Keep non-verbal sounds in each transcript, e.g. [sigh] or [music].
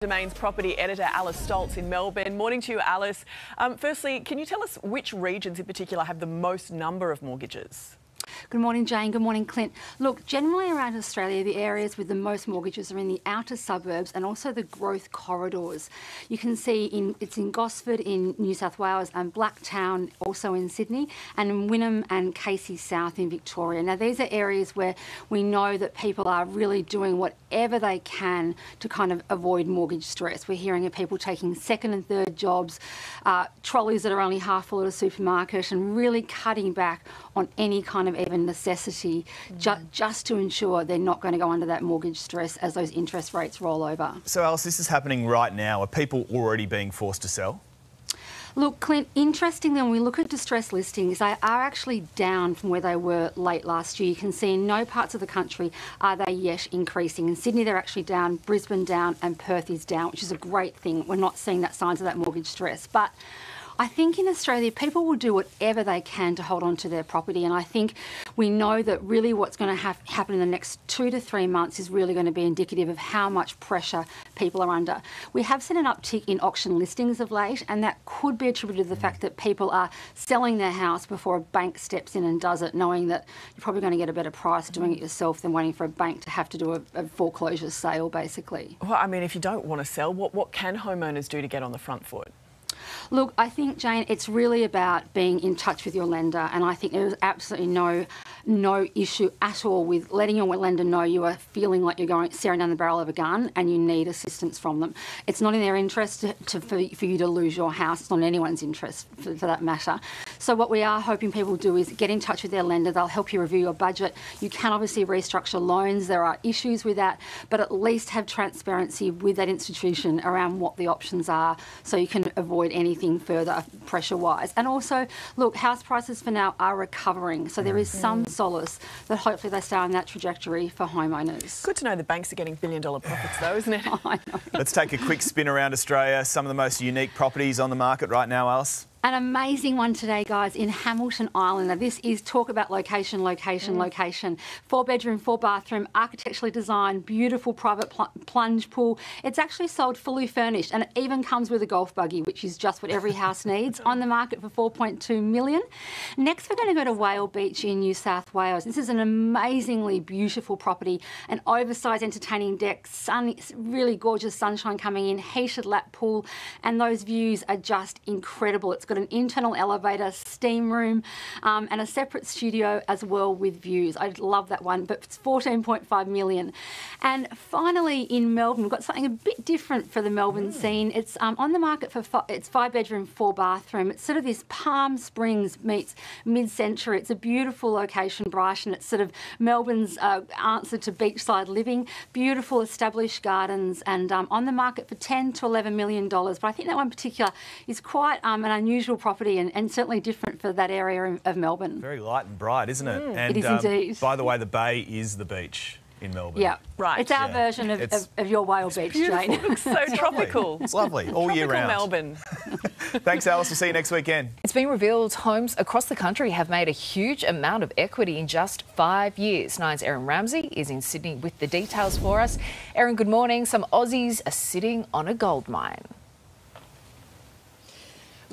Domain's property editor Alice Stolz in Melbourne. Morning to you, Alice. Um, firstly, can you tell us which regions in particular have the most number of mortgages? Good morning, Jane. Good morning, Clint. Look, generally around Australia, the areas with the most mortgages are in the outer suburbs and also the growth corridors. You can see in it's in Gosford in New South Wales and Blacktown also in Sydney and in Wyndham and Casey South in Victoria. Now, these are areas where we know that people are really doing whatever they can to kind of avoid mortgage stress. We're hearing of people taking second and third jobs, uh, trolleys that are only half full at a supermarket, and really cutting back on any kind of even necessity mm. ju just to ensure they're not going to go under that mortgage stress as those interest rates roll over. So, Alice, this is happening right now. Are people already being forced to sell? Look, Clint, interestingly, when we look at distress listings, they are actually down from where they were late last year. You can see in no parts of the country are they yet increasing. In Sydney, they're actually down, Brisbane down, and Perth is down, which is a great thing. We're not seeing that signs of that mortgage stress. But I think in Australia, people will do whatever they can to hold on to their property. And I think we know that really what's going to have, happen in the next two to three months is really going to be indicative of how much pressure people are under. We have seen an uptick in auction listings of late, and that could be attributed to the fact that people are selling their house before a bank steps in and does it, knowing that you're probably going to get a better price doing it yourself than waiting for a bank to have to do a, a foreclosure sale, basically. Well, I mean, if you don't want to sell, what, what can homeowners do to get on the front foot? Look, I think, Jane, it's really about being in touch with your lender, and I think there's absolutely no no issue at all with letting your lender know you are feeling like you're going staring down the barrel of a gun and you need assistance from them. It's not in their interest to, to for, for, you to lose your house. It's not in anyone's interest, for, for that matter. So what we are hoping people do is get in touch with their lender. They'll help you review your budget. You can obviously restructure loans. There are issues with that, but at least have transparency with that institution around what the options are, so you can avoid anything further pressure-wise. And also, look, house prices for now are recovering, so there is mm. some solace that hopefully they stay on that trajectory for homeowners. Good to know the banks are getting billion-dollar profits, though, isn't it? [laughs] Let's take a quick spin around Australia. Some of the most unique properties on the market right now, Alice. An amazing one today, guys, in Hamilton Island. Now, this is talk about location, location, mm. location. Four bedroom, four bathroom, architecturally designed, beautiful private pl plunge pool. It's actually sold fully furnished and it even comes with a golf buggy, which is just what every house [laughs] needs. On the market for 4.2 million. Next, we're going to go to Whale Beach in New South Wales. This is an amazingly beautiful property, an oversized entertaining deck, sun, really gorgeous sunshine coming in, heated lap pool, and those views are just incredible. It's got an internal elevator, steam room, um, and a separate studio as well with views. I love that one, but it's 14.5 million. And finally, in Melbourne, we've got something a bit different for the Melbourne mm. scene. It's um, on the market for fi it's five bedroom, four bathroom. It's sort of this Palm Springs meets mid-century. It's a beautiful location, Brighton. It's sort of Melbourne's uh, answer to beachside living. Beautiful established gardens, and um, on the market for 10 to 11 million dollars. But I think that one in particular is quite um, an unusual unusual property and, and, certainly different for that area of Melbourne. Very light and bright, isn't it? Mm, and, it is um, indeed. By the way, the bay is the beach in Melbourne. Yeah, right. It's our yeah. version of, of, of, your Whale Beach, beautiful. [laughs] Jane. It looks so tropical. It's lovely, all tropical year round. Melbourne. [laughs] Thanks, Alice. We'll see you next weekend. It's been revealed homes across the country have made a huge amount of equity in just five years. Nine's Erin Ramsey is in Sydney with the details for us. Erin, good morning. Some Aussies are sitting on a gold mine.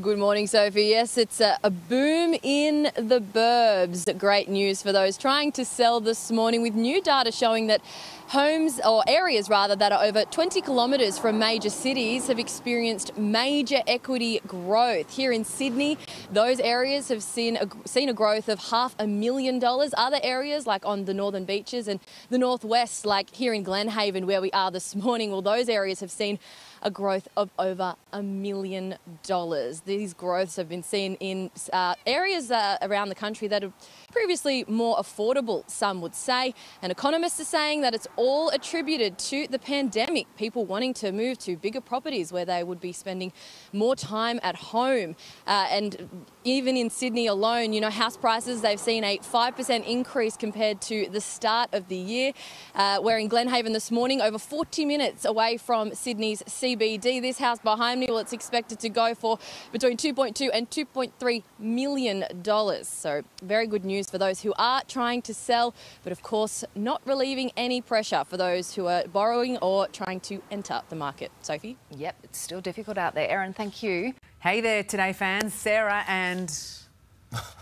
Good morning, Sophie. Yes, it's a, a, boom in the burbs. Great news for those trying to sell this morning with new data showing that homes or areas rather that are over 20 kilometres from major cities have experienced major equity growth. Here in Sydney, those areas have seen a, seen a growth of half a million dollars. Other areas like on the northern beaches and the northwest, like here in Glenhaven where we are this [laughs] morning, well, those areas have seen a growth of over a million dollars. These growths have been seen in uh, areas uh, around the country that are previously more affordable, some would say. And economists are saying that it's all attributed to the pandemic, people wanting to move to bigger properties where they would be spending more time at home. Uh, and even in Sydney alone, you know, house prices, they've seen a 5% increase compared to the start of the year. Uh, we're in Glenhaven this morning, over 40 minutes away from Sydney's CBD. This house behind me, well, it's expected to go for between 2.2 and 2.3 million dollars. So very good news for those who are trying to sell, but of course not relieving any pressure for those who are borrowing or trying to enter the market. Sophie? Yep, it's still difficult out there. Erin, thank you. Hey there, Today fans. Sarah and [laughs]